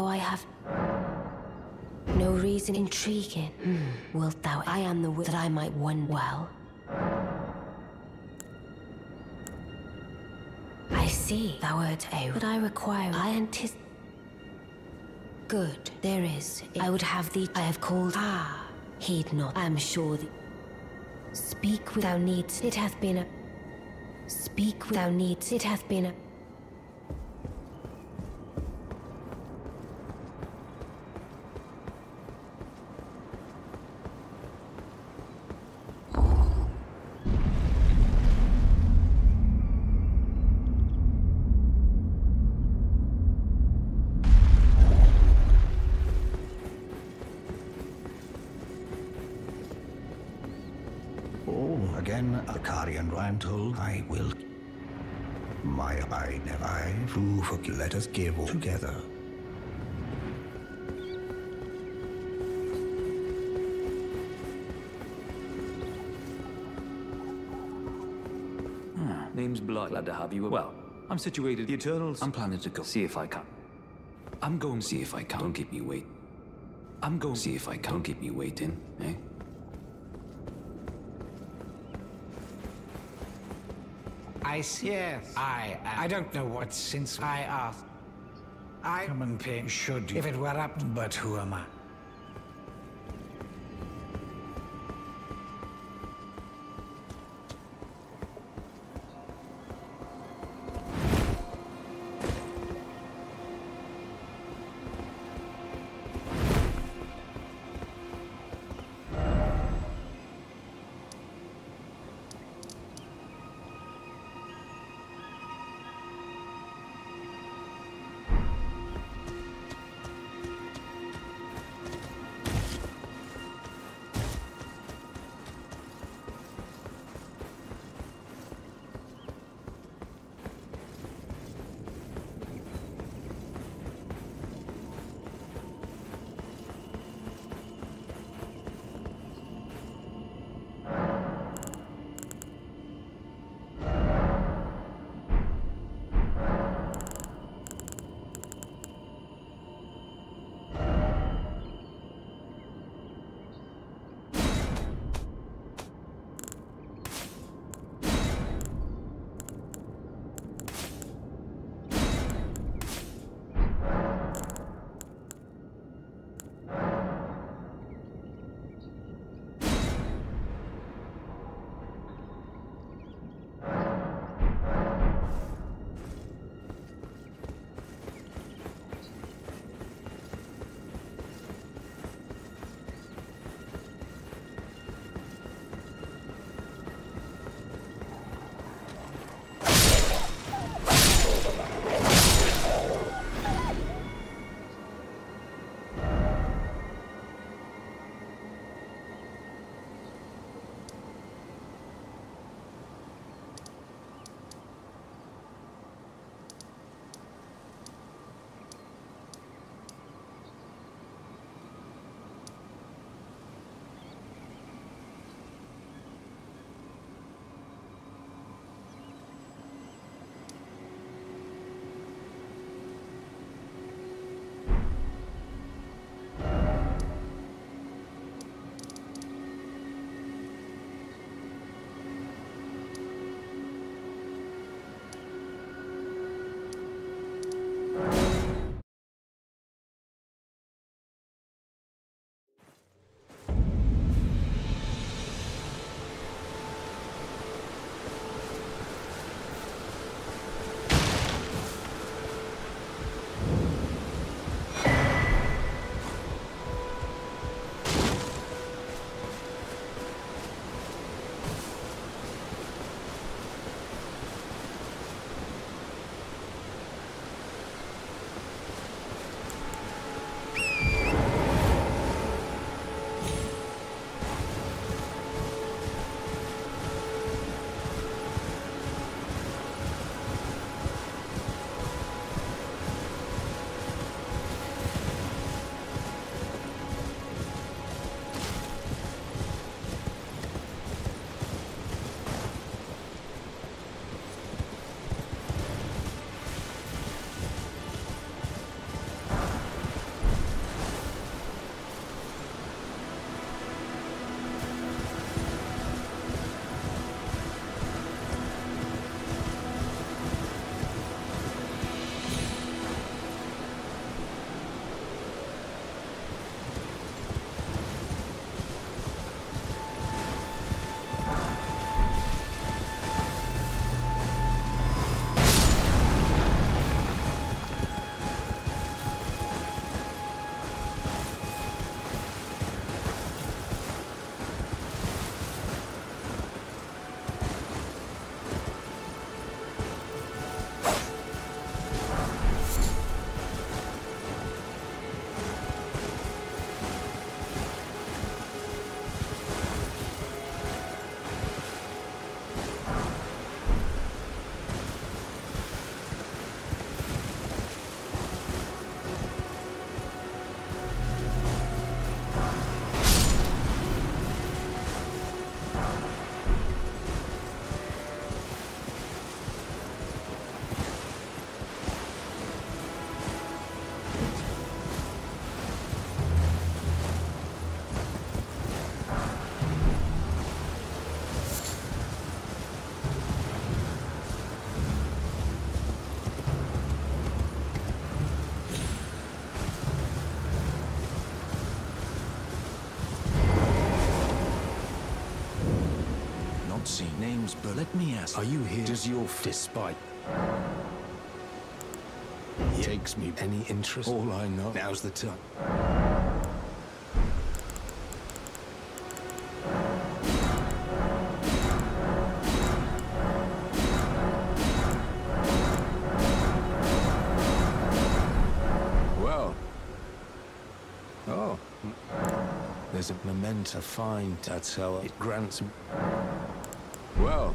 though I have no reason intriguing. Hmm. Wilt thou? I am the one that I might won well. I see. Thou art a that I require. I anticipate. Good. There is. I would have thee. I have called. Ah. Heed not. I am sure that. Speak without needs. It hath been a. Speak without needs. It hath been a. I'm told I will. My I never I who forgive. Let us give all together. Hmm. Name's Blood. Glad to have you. Well, I'm situated. The Eternals. I'm planning to go see if I can. I'm going to see if I can. Don't keep me wait. I'm going to see if I can. Don't keep me waiting, eh? I see. Yes. I. I don't know what since I asked. I human being should if it were up, but who am I? Names, but let me ask, are you here? Does your despite takes me any interest? All I know, now's the time. Well. Oh. There's a memento find, Tatsella. It grants... Well,